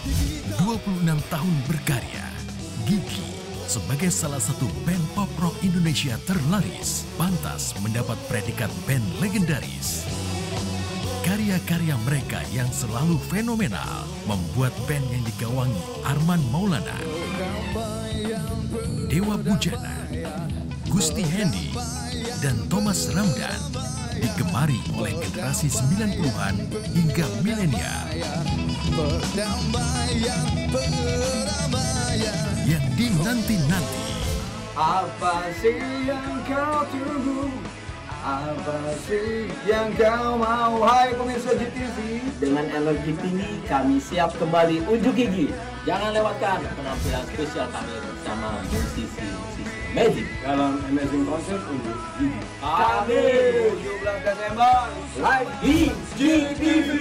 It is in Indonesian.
26 tahun berkarya, Gigi sebagai salah satu band pop rock Indonesia terlaris pantas mendapat predikat band legendaris. Karya-karya mereka yang selalu fenomenal membuat band yang digawangi Arman Maulana, Dewa Bujana, Gusti Hendy, dan Thomas Ramdan digemari oleh generasi 90-an hingga milenial. Yang dinanti-nanti. Apa sih yang kau tunggu? Apa sih yang kau mau? Hai pemirsa GTV Dengan energi tinggi, kami siap kembali unjuk gigi. Jangan lewatkan penampilan spesial kami bersama musisi-musisi Magic. dalam Amazing Concert unjuk gigi. Kami ございます。はい。BGB